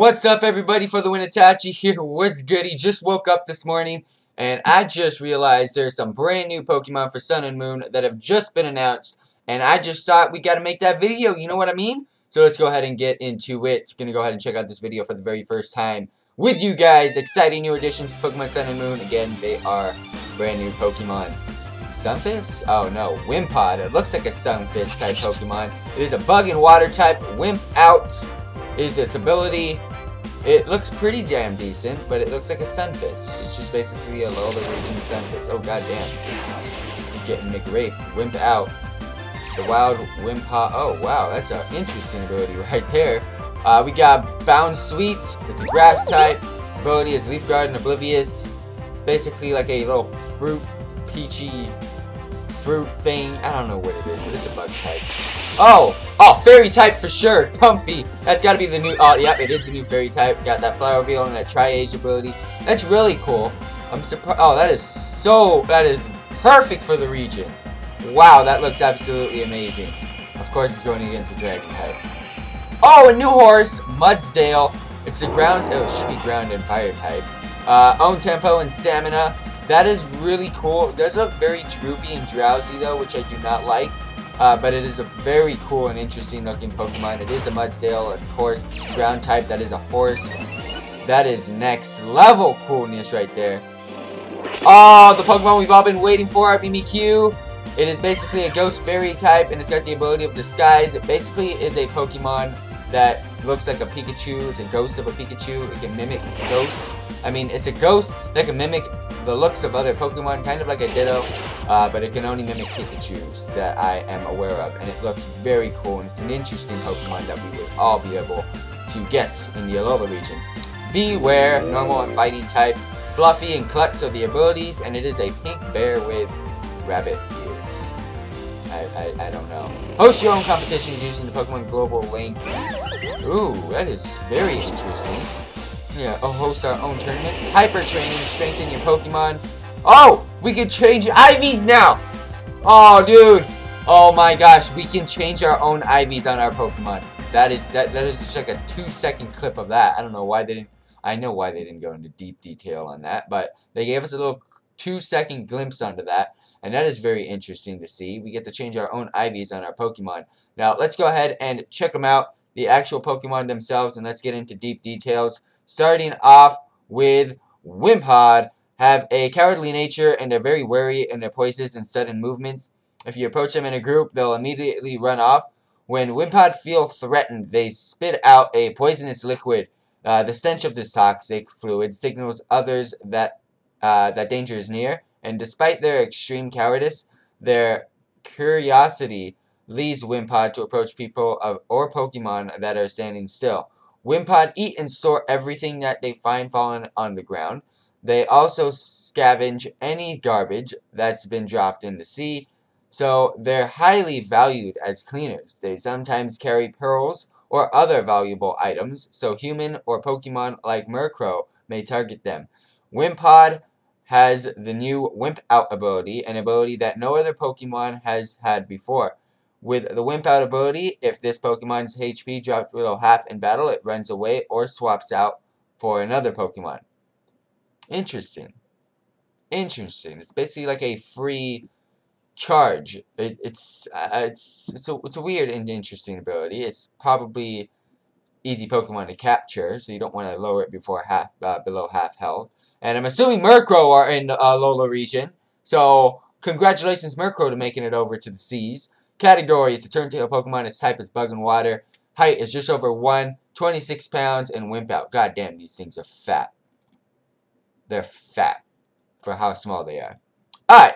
What's up everybody for the Winatachi here, what's goody, just woke up this morning and I just realized there's some brand new Pokemon for Sun and Moon that have just been announced and I just thought we gotta make that video, you know what I mean? So let's go ahead and get into it, gonna go ahead and check out this video for the very first time with you guys, exciting new additions to Pokemon Sun and Moon, again they are brand new Pokemon. Stunfisk? Oh no, Wimpod. It looks like a Stunfisk type Pokemon. It is a bug and water type. Wimp out is its ability. It looks pretty damn decent, but it looks like a Stunfisk. It's just basically a Alola region Stunfisk. Oh goddamn. Getting McRaped. Wimp out. The wild Wimpod. Oh wow, that's an interesting ability right there. Uh, we got Bounsweet. It's a grass type. Ability is Leaf Guard and Oblivious. Basically like a little fruit peachy thing. I don't know what it is, but it's a bug type. Oh! Oh, fairy type for sure. Comfey! That's got to be the new... Oh, yep, it is the new fairy type. Got that Flower Veil and that Triage ability. That's really cool. I'm surprised... Oh, that is so... That is perfect for the region. Wow, that looks absolutely amazing. Of course, it's going against a dragon type. Oh, a new horse. Mudsdale. It's a ground... Oh, it should be ground and fire type. Uh, own tempo and stamina. That is really cool. It does look very droopy and drowsy though, which I do not like. Uh, but it is a very cool and interesting looking Pokemon. It is a Mudsdale, of course, ground type. That is a horse. That is next level coolness right there. Oh, the Pokemon we've all been waiting for, our Mimikyu. It is basically a ghost fairy type, and it's got the ability of disguise. It basically is a Pokemon that looks like a Pikachu. It's a ghost of a Pikachu. It can mimic ghosts. I mean, it's a ghost that can mimic the looks of other Pokemon, kind of like a Ditto, uh, but it can only mimic Pikachu's that I am aware of, and it looks very cool, and it's an interesting Pokemon that we would all be able to get in the Alola region. Bewear, normal and fighting type, Fluffy and Klutz are the abilities, and it is a pink bear with rabbit ears. I, I, I don't know. Host your own competitions using the Pokemon Global Link. Ooh, that is very interesting. Yeah, host our own tournaments. Hyper training, strengthen your Pokemon. Oh, we can change IVs now. Oh, dude. Oh my gosh, we can change our own IVs on our Pokemon. That is that that is just like a two second clip of that. I don't know why they didn't. I know why they didn't go into deep detail on that, but they gave us a little two second glimpse onto that, and that is very interesting to see. We get to change our own IVs on our Pokemon. Now let's go ahead and check them out, the actual Pokemon themselves, and let's get into deep details. Starting off with Wimpod, have a cowardly nature and are very wary in their poises and sudden movements. If you approach them in a group, they'll immediately run off. When Wimpod feel threatened, they spit out a poisonous liquid. Uh, the stench of this toxic fluid signals others that uh, that danger is near, and despite their extreme cowardice, their curiosity leads Wimpod to approach people of, or Pokemon that are standing still. Wimpod eat and store everything that they find fallen on the ground. They also scavenge any garbage that's been dropped in the sea, so they're highly valued as cleaners. They sometimes carry pearls or other valuable items, so human or Pokemon like Murkrow may target them. Wimpod has the new Wimp Out ability, an ability that no other Pokemon has had before. With the Wimp Out ability, if this Pokemon's HP drops below half in battle, it runs away or swaps out for another Pokemon. Interesting. Interesting. It's basically like a free charge. It, it's uh, it's it's a it's a weird and interesting ability. It's probably easy Pokemon to capture, so you don't want to lower it before half uh, below half health. And I'm assuming Murkrow are in uh, Lola region, so congratulations Murkrow to making it over to the seas. Category, it's a Turn-tail Pokemon. Its type is Bug and Water. Height is just over 1, 26 pounds, and Wimp Out. God damn, these things are fat. They're fat for how small they are. Alright,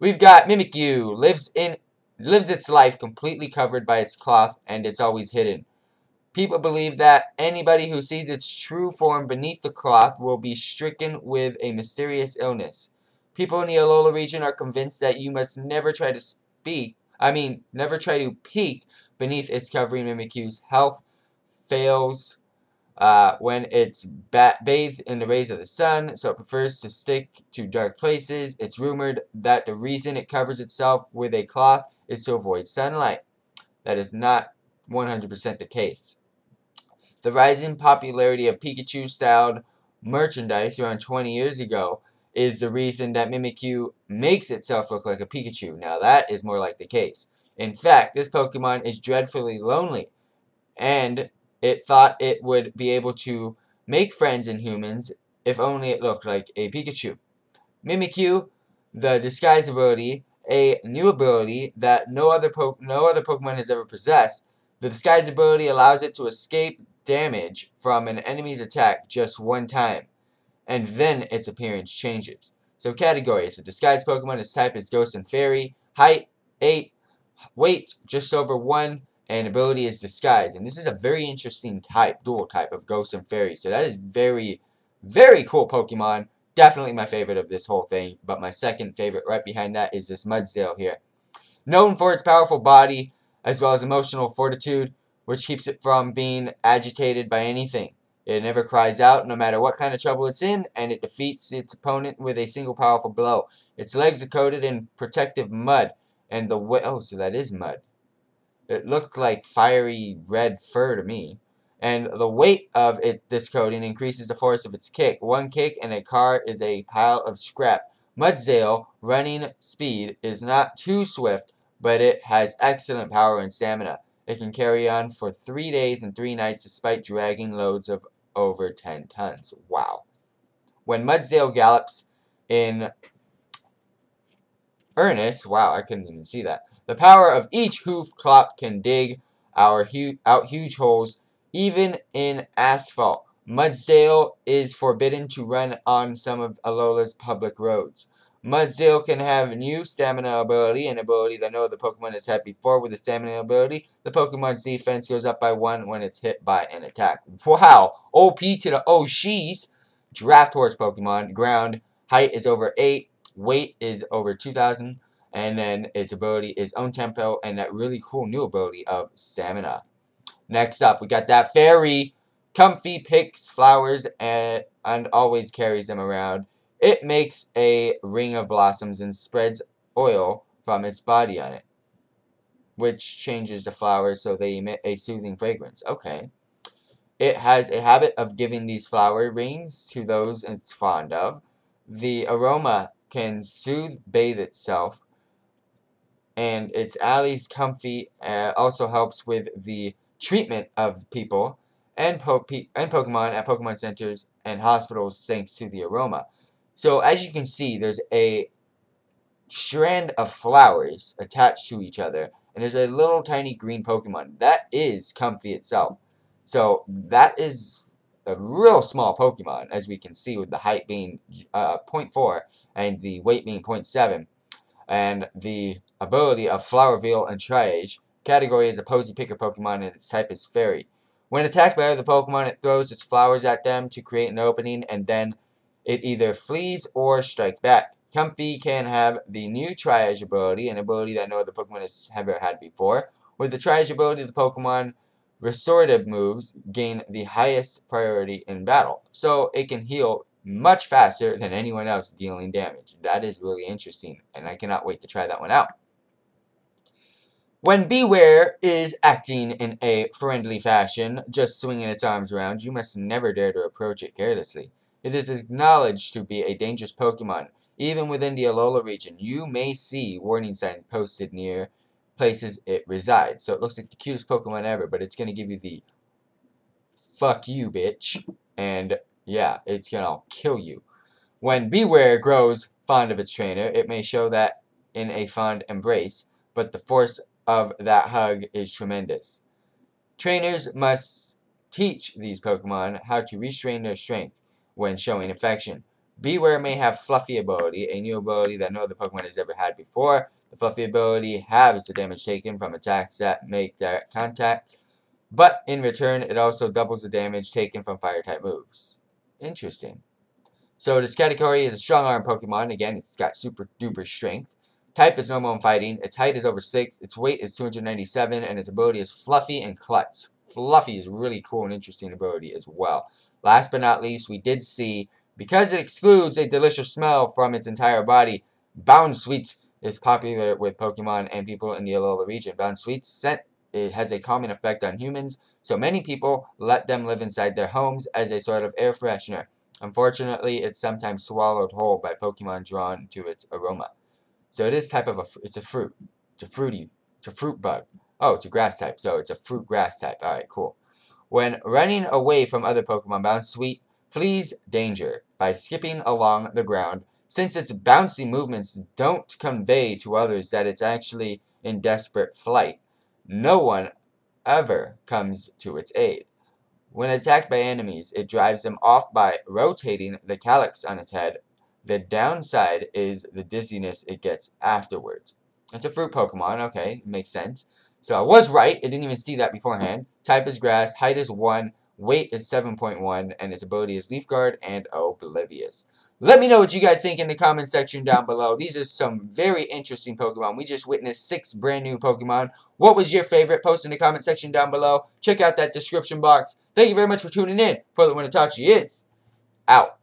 we've got Mimikyu. Lives in lives its life completely covered by its cloth, and it's always hidden. People believe that anybody who sees its true form beneath the cloth will be stricken with a mysterious illness. People in the Alola region are convinced that you must never try to speak I mean, never try to peek beneath its covering Mimikyu's health fails uh, when it's bathed in the rays of the sun, so it prefers to stick to dark places. It's rumored that the reason it covers itself with a cloth is to avoid sunlight. That is not 100% the case. The rising popularity of Pikachu-styled merchandise around 20 years ago is the reason that Mimikyu makes itself look like a Pikachu. Now that is more like the case. In fact, this Pokemon is dreadfully lonely, and it thought it would be able to make friends in humans if only it looked like a Pikachu. Mimikyu, the disguise ability, a new ability that no other no other Pokemon has ever possessed. The disguise ability allows it to escape damage from an enemy's attack just one time, and then its appearance changes. So category, it's a disguised Pokemon, its type is Ghost and Fairy, height 8, weight just over 1, and ability is Disguise. And this is a very interesting type, dual type of Ghost and Fairy. So that is very, very cool Pokemon. Definitely my favorite of this whole thing, but my second favorite right behind that is this Mudsdale here. Known for its powerful body, as well as emotional fortitude, which keeps it from being agitated by anything. It never cries out, no matter what kind of trouble it's in, and it defeats its opponent with a single powerful blow. Its legs are coated in protective mud, and the way oh, so that is mud. It looked like fiery red fur to me and the weight of it, this coating increases the force of its kick. One kick and a car is a pile of scrap. Mudsdale running speed is not too swift, but it has excellent power and stamina. It can carry on for three days and three nights despite dragging loads of over 10 tons. Wow. When Mudsdale gallops in earnest, wow, I couldn't even see that. The power of each hoof clop can dig our hu out huge holes even in asphalt. Mudsdale is forbidden to run on some of Alola's public roads. Mudsdale can have new stamina ability, an ability that no other Pokemon has had before. With the stamina ability, the Pokemon's defense goes up by one when it's hit by an attack. Wow! OP to the Oshis! Draft Horse Pokemon. Ground height is over 8. Weight is over 2,000. And then its ability is Own Tempo and that really cool new ability of Stamina. Next up, we got that fairy. Comfey picks flowers and, and always carries them around. It makes a ring of blossoms and spreads oil from its body on it, which changes the flowers so they emit a soothing fragrance. Okay. It has a habit of giving these flower rings to those it's fond of. The aroma can soothe bathe itself, and its alleys Comfey uh, also helps with the treatment of people and, po and Pokemon at Pokemon centers and hospitals thanks to the aroma. So as you can see, there's a strand of flowers attached to each other, and there's a little tiny green Pokemon. That is Comfey itself. So that is a real small Pokemon, as we can see with the height being uh, 0.4 and the weight being 0.7, and the ability of Flower Veil and Triage category is a posy picker Pokemon and its type is Fairy. When attacked by other Pokemon, it throws its flowers at them to create an opening and then it either flees or strikes back. Comfey can have the new Triage ability, an ability that no other Pokemon has ever had before. With the Triage ability, the Pokemon restorative moves gain the highest priority in battle. So it can heal much faster than anyone else dealing damage. That is really interesting, and I cannot wait to try that one out. When Bewear is acting in a friendly fashion, just swinging its arms around, you must never dare to approach it carelessly. It is acknowledged to be a dangerous Pokemon. Even within the Alola region, you may see warning signs posted near places it resides. So it looks like the cutest Pokemon ever, but it's going to give you the fuck you, bitch. And yeah, it's going to kill you. When Bewear grows fond of its trainer, it may show that in a fond embrace, but the force of that hug is tremendous. Trainers must teach these Pokemon how to restrain their strength when showing affection. Bewear may have Fluffy ability, a new ability that no other Pokemon has ever had before. The Fluffy ability halves the damage taken from attacks that make direct contact, but in return, it also doubles the damage taken from Fire-type moves. Interesting. So this category is a strong arm Pokemon. Again, it's got super duper strength. Type is normal in fighting. Its height is over 6. Its weight is 297. And its ability is Fluffy and Klutz. Fluffy is really cool and interesting ability as well. Last but not least, we did see, because it excludes a delicious smell from its entire body, Bounsweets is popular with Pokemon and people in the Alola region. Bounsweet's scent it has a calming effect on humans, so many people let them live inside their homes as a sort of air freshener. Unfortunately, it's sometimes swallowed whole by Pokemon drawn to its aroma. So it is type of a, it's a fruit. It's a fruity, it's a fruit bug. Oh, it's a grass type, so it's a fruit grass type. Alright, cool. When running away from other Pokemon, Bounsweet flees danger by skipping along the ground, since its bouncy movements don't convey to others that it's actually in desperate flight. No one ever comes to its aid. When attacked by enemies, it drives them off by rotating the calyx on its head. The downside is the dizziness it gets afterwards. It's a fruit Pokemon, okay, makes sense. So I was right, I didn't even see that beforehand. Type is grass, height is 1, weight is 7.1, and its ability is Leaf Guard and Oblivious. Let me know what you guys think in the comment section down below. These are some very interesting Pokemon. We just witnessed six brand new Pokemon. What was your favorite? Post in the comment section down below. Check out that description box. Thank you very much for tuning in. Further Winatachi is out.